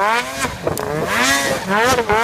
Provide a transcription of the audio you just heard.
Ah, ah, ah, ah.